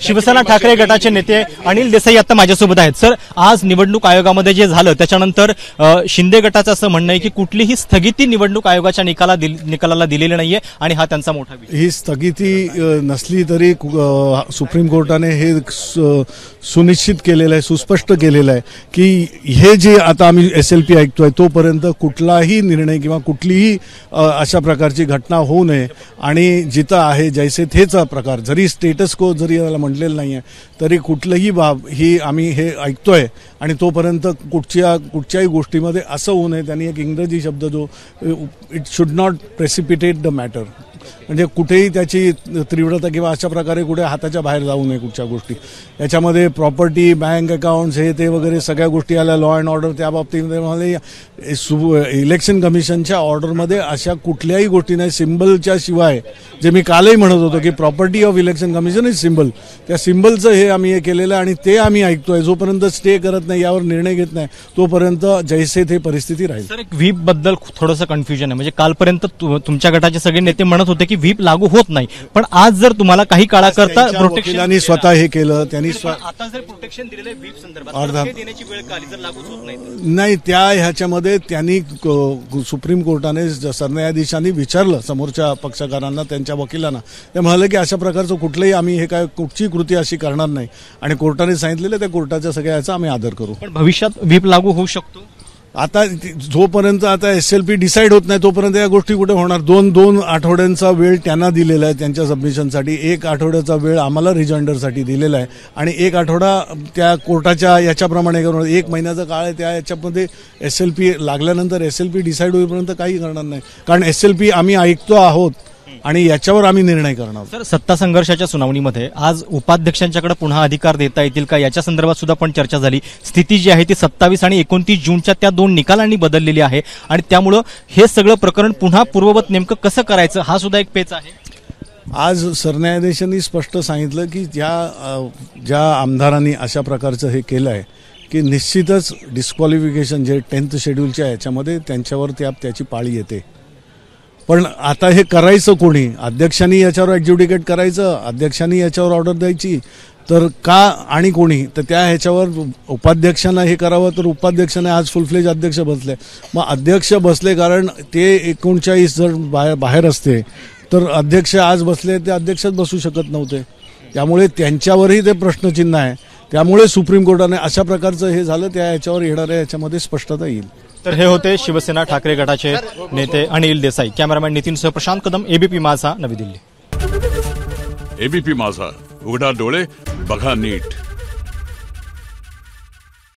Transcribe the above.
शिवसेना ठाकरे गटाचे नेते अनिल देसाई आता माझ्यासोबत आहेत. सर आज निवडणूक आयोगामध्ये जे झालं त्याच्यानंतर शिंदे गटाचं असं म्हणणं आहे की कुठलीही स्थगिती निवडणूक आयोगाच्या निकाला दिल- निकालाला दिलेली नाहीये आणि हा त्यांचा मोठा ही स्थगिती नसली तरी सुप्रीम कोर्टाने हे सुनिश्चित केलेलं आहे सुस्पष्ट केलेलं आहे की हे जे आता आम्ही एस एल पी ऐकतोय तोपर्यंत कुठलाही निर्णय किंवा कुठलीही अशा प्रकारची घटना होऊ नये. आणि जिथं आहे जैसे थेचा प्रकार. जरी स्टेटस को जरी याला म्हटलेलं नाही आहे तरी कुठलंही बाब ही आम्ही हे ऐकतोय आणि तोपर्यंत कुठच्या कुठच्याही गोष्टीमध्ये असं होऊ नये. त्यांनी एक इंग्रजी शब्द जो it should not precipitate the matter म्हणजे कुठेही त्याची तीव्रता किंवा अशा प्रकारे कुठे हाताच्या बाहेर जाऊ नये कुठच्या गोष्टी. याच्यामध्ये प्रॉपर्टी बँक अकाउंट्स हे ते वगैरे सगळ्या गोष्टी आल्या लॉ अँड ऑर्डर त्या बाबतीमध्ये मला सु- इलेक्शन कमिशनच्या ऑर्डरमध्ये अशा कुठल्याही गोष्टी नाही. सिम्बलच्या शिवाय जे मी कालही म्हणत होतो की property of election commission is symbol त्या सिम्बलचं हे आम्ही हे केलेलं आहे आणि ते आम्ही ऐकतोय. जोपर्यंत स्टे करत नाही यावर निर्णय घेत नाही तोपर्यंत जैसे ते परिस्थिती राहील. सर एक व्हीपबद्दल थोडंसं कन्फ्युजन आहे. म्हणजे कालपर्यंत तु- तुमच्या गटाचे सगळे नेते म्हणत होते की व्हीप लागू होत नाही. पण आज जर तुम्हाला काही काळाकरता प्रोटेक्शन स्वतः हे केलं त्यांनी स्व आता जर प्रोटेक्शन दिलेलं व्हीप संदर्भात देण्याची वेळ जर होत नाही? नाही त्या ह्याच्यामध्ये त्यांनी सुप्रीम कोर्टाने सरन्यायाधीशांनी विचारलं समोरच्या पक्षकारांना त्यांच्या वकिलांना. ते म्हणाले की अशा प्रकारचं कुठलंही आम्ही हे काय कुठची कृती अशी करणार नाही. आणि कोर्टाने सांगितलेलं त्या कोर्टाच्या सगळ्या याचा आम्ही आदर करू. पण भविष्यात व्हीप लागू होऊ शकतो? आता जोपर्यंत आता एस एल पी डिसाईड होत नाही तोपर्यंत या गोष्टी कुठे होणार? दोन दोन आठवड्यांचा वेळ त्यांना दिलेला आहे त्यांच्या सबमिशनसाठी एक आठवड्याचा वेळ आम्हाला रिजॉइंडरसाठी दिलेला आहे. आणि एक आठवडा त्या कोर्टाच्या याच्याप्रमाणे करून एक महिन्याचा काळ आहे त्या याच्यामध्ये एस एल पी लागल्यानंतर एस एल पी डिसाईड होईपर्यंत काही करणार नाही. कारण एस एल पी आम्ही ऐकतो आहोत आणि याच्यावर आम्ही निर्णय करणार. सर सत्ता संघर्षाच्या सुनावणीमध्ये आज उपाध्यक्षांच्याकडे पुन्हा अधिकार देता येतील का याच्या संदर्भात सुद्धा पण चर्चा झाली. स्थिती जी आहे ती सत्तावीस आणि एकोणतीस जूनच्या त्या दोन निकालांनी बदललेली आहे आणि त्यामुळं हे सगळं प्रकरण पुन्हा पूर्ववत नेमकं कसं करायचं हा सुद्धा एक पेच आहे. आज सरन्यायाधीशांनी स्पष्ट सांगितलं की ज्या ज्या आमदारांनी अशा प्रकारचं हे केलं आहे की निश्चितच डिस्क्वालिफिकेशन जे टेन्थ शेड्यूलच्या याच्यामध्ये त्यांच्यावर त्या त्याची पाळी येते. पण आता हे करायचं कोणी? अध्यक्षांनी याच्यावर ॲडज्युडिकेट करायचं अध्यक्षांनी याच्यावर ऑर्डर द्यायची. तर का आणि कोणी? तर त्या ह्याच्यावर उपाध्यक्षांना हे करावं तर उपाध्यक्षांना आज फुलफ्लेज अध्यक्ष बसले. मग अध्यक्ष बसले कारण ते एकोणचाळीस जर बाहेर बाहेर असते तर अध्यक्ष आज बसले ते अध्यक्षच बसू शकत नव्हते. त्यामुळे त्यांच्यावरही ते प्रश्नचिन्ह आहे. त्यामुळे सुप्रीम कोर्टाने अशा प्रकारचं हे झालं त्या ह्याच्यावर येणाऱ्या याच्यामध्ये स्पष्टता येईल. तर हे होते शिवसेना ठाकरे गटाचे नेते अनिल देसाई. कॅमेरामॅन नितीनसह प्रशांत कदम एबीपी माझा नवी दिल्ली. एबीपी माझा उघडा डोळे बघा नीट.